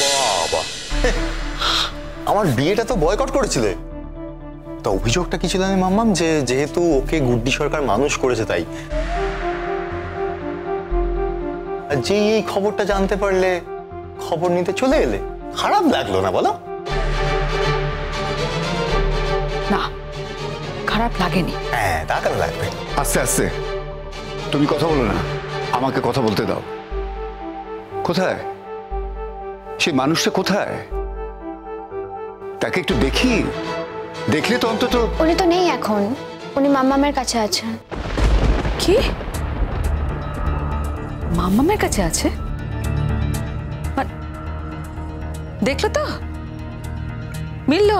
বাবা। আমার বিয়েটা তো বয়কট করেছিলে। তা অভিযোগটা কি ছিল আমি মাম্মাম যে যেহেতু ওকে গুড্ডি সরকার মানুষ করেছে তাই। যে এই খবরটা জানতে পারলে খবর নিতে চলে এলে খারাপ লাগল না বলো? না খারাপ লাগেনি। হ্যাঁ তা কেন লাগবে? আস্তে আস্তে। তুমি কথা বলো না। আমাকে কথা বলতে দাও। কোথায়? সেই মানুষটা কোথায়? তাকে একটু দেখি। দেখলে তো অন্তত উনি তো নেই এখন। উনি মাম্মামের কাছে আছেন কি? মাম্মামের কাছে আছে? দেখল তো? মিললো?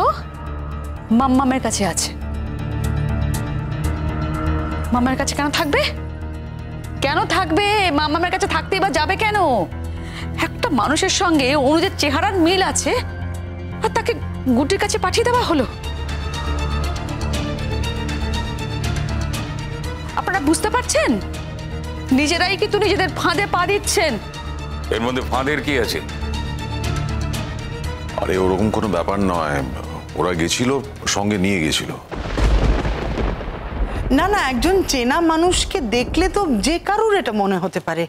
মাম্মামের কাছে আছে। মামার কাছে কেন থাকবে? কেন থাকবে? মামামের কাছে থাকতে এবার যাবে কেন? মানুষের সঙ্গে অনুজের চেহারার মিল আছে আর তাকে গুটির কাছে পাঠিয়ে দেওয়া হলো। আপনারা বুঝতে পারছেন? নিজেরাই কিন্তু নিজেদের ফাঁদে পা দিচ্ছেন। এর মধ্যে ফাঁদের কি আছে? আরে ওরকম কোনো ব্যাপার নয়। ওরা গেছিল সঙ্গে নিয়ে গেছিল। না না একজন চেনা মানুষকে দেখলে তো যে কারুর এটা মনে হতে পারে।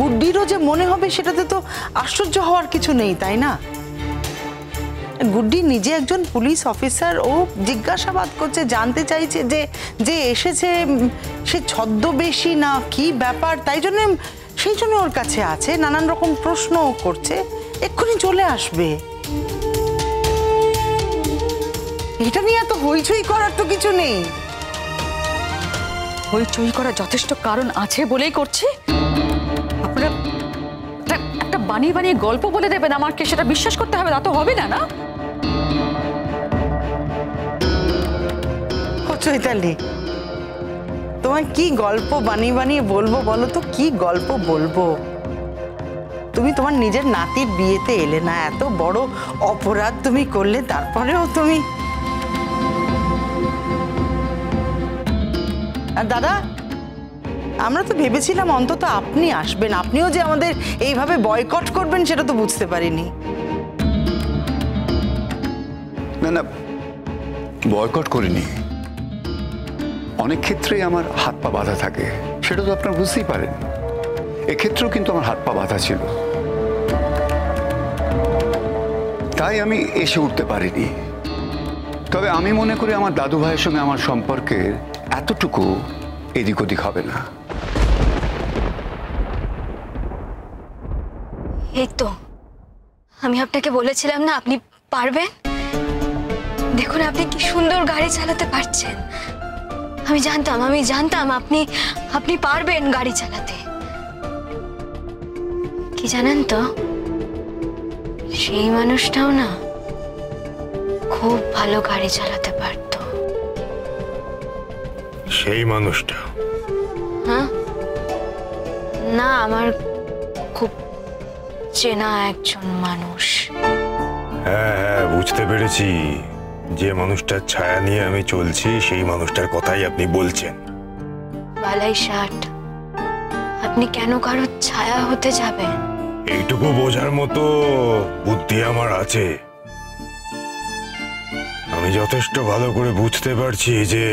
গুড্ডিরও যে মনে হবে সেটাতে তো আশ্চর্য হওয়ার কিছু নেই, তাই না? গুড্ডি নিজে একজন পুলিশ অফিসার ও জিজ্ঞাসাবাদ করছে, জানতে চাইছে যে যে এসেছে, সে ছদ্মবেশী না কি ব্যাপার, তাই জন্য, সেই জন্য ওর কাছে আছে, নানান রকম প্রশ্নও করছে, এক্ষুনি চলে আসবে। এটা নিয়ে এত হইচই করার তো কিছু নেই। হইচই করার যথেষ্ট কারণ আছে বলেই করছি। আপনারা একটা- একটা বানিয়ে বানিয়ে গল্প বলে দেবেন আমাকে, সেটা বিশ্বাস করতে হবে, তা তো হবে না না? চৈতালি, তোমায় কি গল্প বানিয়ে বানিয়ে বলব বলো তো, কি গল্প বলব? তুমি তোমার নিজের নাতির বিয়েতে এলে না, এত বড় অপরাধ তুমি করলে, তারপরেও তুমি আর দাদা আমরা তো ভেবেছিলাম অন্তত আপনি আসবেন। আপনিও যে আমাদের এইভাবে বয়কট করবেন, সেটা তো বুঝতে পারিনি। না না বয়কট করিনি। অনেক ক্ষেত্রেই আমার হাত পা বাঁধা থাকে, সেটা তো আপনারা বুঝতেই পারেন। এক্ষেত্রেও কিন্তু আমার হাত পা বাঁধা ছিল। তাই আমি এসে উঠতে পারিনি। তবে আমি মনে করি আমার দাদু ভাইয়ের সঙ্গে আমার সম্পর্কের এতটুকু এদিক ওদিক হবে না। এই তো। আমি আপনাকে বলেছিলাম না আপনি পারবেন? দেখুন আপনি কি সুন্দর গাড়ি চালাতে পারছেন। আমি জানতাম আমি জানতাম আপনি আপনি পারবেন গাড়ি চালাতে। কি জানেন তো সেই মানুষটাও না খুব ভালো গাড়ি চালাতে পারতো। সেই মানুষটা হ্যাঁ? না আমার খুব চেনা একজন মানুষ। হ্যাঁ হ্যাঁ বুঝতে পেরেছি। যে মানুষটার ছায়া নিয়ে আমি চলছি সেই মানুষটার কথাই আপনি বলছেন। বালাই ষাট আপনি কেন কারোর ছায়া হতে যাবেন? এইটুকু বোঝার মতো বুদ্ধি আমার আছে। আমি যথেষ্ট ভালো করে বুঝতে পারছি যে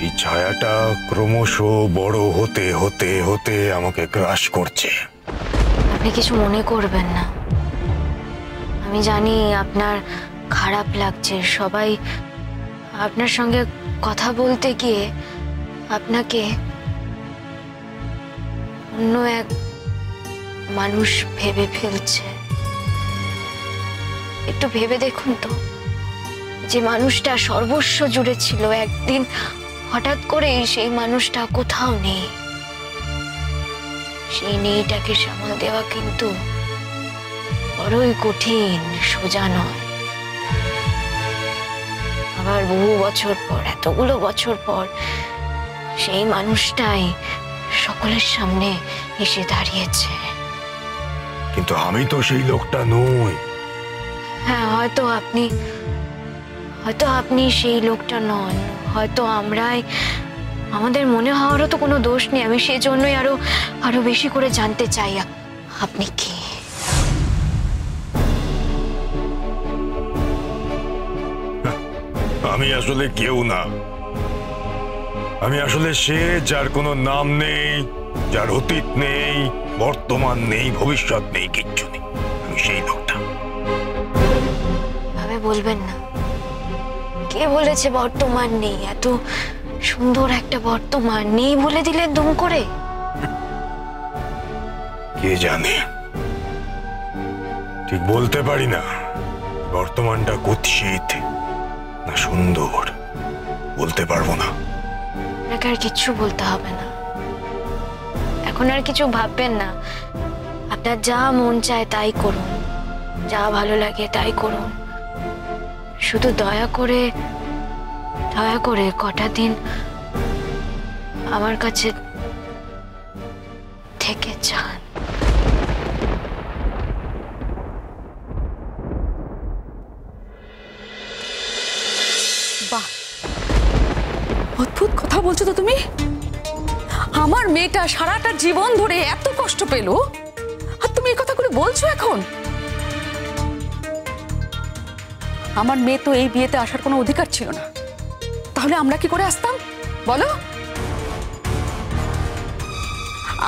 এই ছায়াটা ক্রমশ বড় হতে হতে হতে আমাকে গ্রাস করছে। আপনি কিছু মনে করবেন না। আমি জানি আপনার খারাপ লাগছে। সবাই আপনার সঙ্গে কথা বলতে গিয়ে আপনাকে অন্য এক মানুষ ভেবে ফেলছে। একটু ভেবে দেখুন তো, যে মানুষটা সর্বস্ব জুড়ে ছিল, একদিন হঠাৎ করেই সেই মানুষটা কোথাও নেই। সেই নেইটাকে সামাল দেওয়া কিন্তু বড়ই কঠিন সোজা নয়। আবার বহু বছর পর এতগুলো বছর পর সেই মানুষটাই সকলের সামনে এসে দাঁড়িয়েছে। কিন্তু আমি তো সেই লোকটা নই। হ্যাঁ হয়তো আপনি হয়তো আপনি সেই লোকটা নন। হয়তো আমরাই আমাদের মনে হওয়ারও তো কোনো দোষ নেই। আমি সেই জন্যই আরও আরও বেশি করে জানতে চাই। আপনি কি? আমি আসলে কেউ না। আমি আসলে সে যার কোনো নাম নেই যার অতীত নেই বর্তমান নেই ভবিষ্যৎ নেই কিচ্ছু নেই। আমি সেই লোকটা। ভাবে বলবেন না। কে বলেছে বর্তমান নেই? এত সুন্দর একটা বর্তমান নেই বলে দিলে দুম করে। কে জানে? ঠিক বলতে পারি না। বর্তমানটা কুৎসিত না সুন্দর বলতে পারব না। আপনাকে আর কিচ্ছু বলতে হবে না। এখন আর কিছু ভাববেন না। আপনার যা মন চায় তাই করুন। যা ভালো লাগে তাই করুন। শুধু দয়া করে দয়া করে কটা দিন আমার কাছে থেকে যান। অদ্ভুত কথা বলছো তো তুমি? আমার মেয়েটা সারাটা জীবন ধরে এত কষ্ট পেল। আর তুমি এই কথাগুলো বলছো এখন? আমার মেয়ে তো এই বিয়েতে আসার কোনো অধিকার ছিল না। তাহলে আমরা কি করে আসতাম? বলো।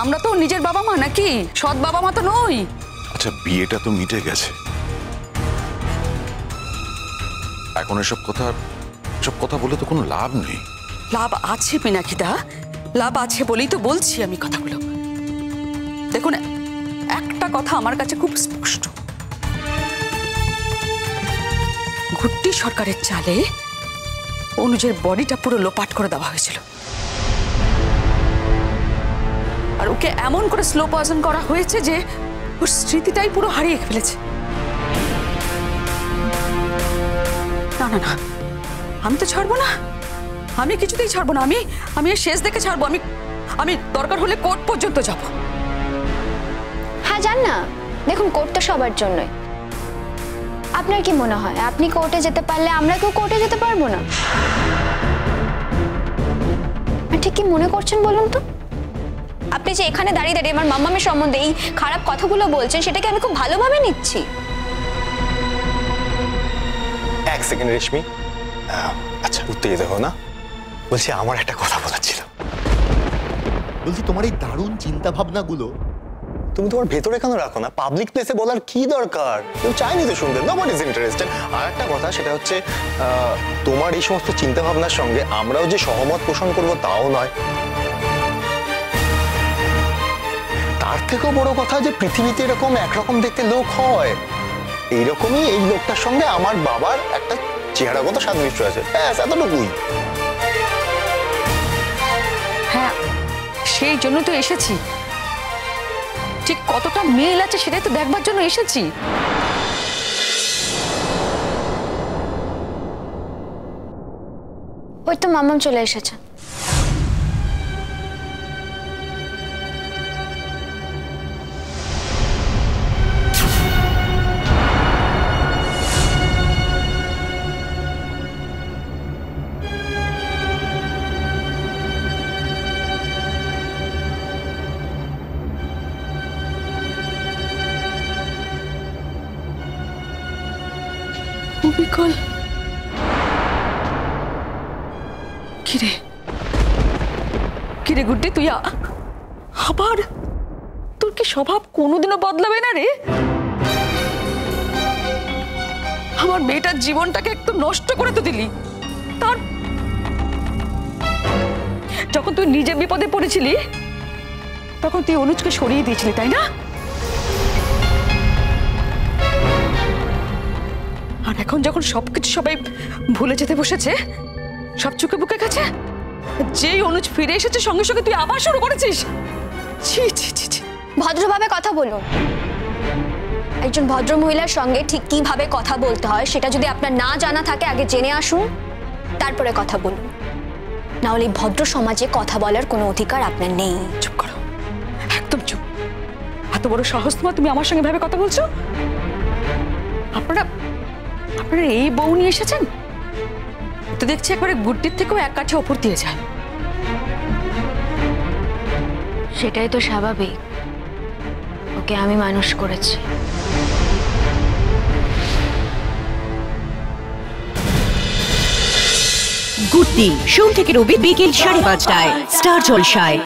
আমরা তো নিজের বাবা মা নাকি? সৎ বাবা মা তো নই। আচ্ছা বিয়েটা তো মিটে গেছে। এখন এসব কথা সব কথা বলে তো কোনো লাভ নেই। লাভ আছে পিনাকিদা। লাভ আছে বলেই তো বলছি আমি কথাগুলো। দেখুন একটা কথা আমার কাছে খুব স্পষ্ট। ঘুট্টি সরকারের চালে অনুজের বডিটা পুরো লোপাট করে দেওয়া হয়েছিল। আর ওকে এমন করে স্লো পয়জন করা হয়েছে যে ওর স্মৃতিটাই পুরো হারিয়ে ফেলেছে। না না না, আমি তো ছাড়বো না। আমি কিছুতেই ছাড়বো না। আমি আমি শেষ দেখে ছাড়বো। আমি আমি দরকার হলে কোর্ট পর্যন্ত যাব। হ্যাঁ যান না। দেখুন কোর্ট তো সবার জন্যই। আপনার কি মনে হয়? আপনি কোর্টে যেতে পারলে আমরা কেউ কোর্টে যেতে পারব না? ঠিক কি মনে করছেন বলুন তো? আপনি যে এখানে দাঁড়িয়ে দাঁড়িয়ে আমার মাম্মামের সম্বন্ধে এই খারাপ কথাগুলো বলছেন সেটাকে আমি খুব ভালোভাবে নিচ্ছি। এক সেকেন্ড রেশমি। আচ্ছা উত্তেজিত হো না। বলছি আমার একটা কথা বলার ছিল। বলছি তোমার এই দারুণ চিন্তা ভাবনাগুলো তুমি তোমার ভেতরে কেন রাখো না? পাবলিক প্লেসে বলার কি দরকার? কেউ চাইনি তো শুনতে নো ইজ ইন্টারেস্টেড আর একটা কথা, সেটা হচ্ছে তোমার এই সমস্ত চিন্তা ভাবনার সঙ্গে আমরাও যে সহমত পোষণ করব তাও নয়। তার থেকেও বড় কথা যে পৃথিবীতে এরকম একরকম দেখতে লোক হয়। এইরকমই এই লোকটার সঙ্গে আমার বাবার একটা চেহারাগত সাদৃশ্য আছে। ব্যাস, এতটুকুই। হ্যাঁ সেই জন্য তো এসেছি। ঠিক কতটা মিল আছে সেটাই তো দেখবার জন্য এসেছি। ওই তো মামুন চলে এসেছে। বিকল কিরে? কিরে গুড্ডি, তুই আবার? তোর কি স্বভাব কোনোদিনও বদলাবে না রে? আমার মেয়েটার জীবনটাকে একটু নষ্ট করে তো দিলি। তার যখন তুই নিজে বিপদে পড়েছিলি, তখন তুই অনুজকে সরিয়ে দিয়েছিলি, তাই না? আর এখন যখন সবকিছু সবাই ভুলে যেতে বসেছে সব চুকে বুকে গেছে যেই অনুজ ফিরে এসেছে সঙ্গে সঙ্গে তুই আবার শুরু করেছিস। ছি ছি ছি ছি। ভদ্রভাবে কথা বলুন। একজন ভদ্র মহিলার সঙ্গে ঠিক কীভাবে কথা বলতে হয় সেটা যদি আপনার না জানা থাকে আগে জেনে আসুন। তারপরে কথা বলুন। না হলে ভদ্র সমাজে কথা বলার কোনো অধিকার আপনার নেই। চুপ করো। একদম চুপ। এত বড় সাহস তোমার তুমি আমার সঙ্গে ভাবে কথা বলছো? আপনারা আপনারা এই বউ নিয়ে এসেছেন? তো দেখছি একবারে গুড্ডির থেকেও এক কাঠে ওপর দিয়ে যায়। সেটাই তো স্বাভাবিক। ওকে আমি মানুষ করেছি। গুড্ডি সোম থেকে রবি বিকেল সাড়ে পাঁচটায় স্টার জলসায়।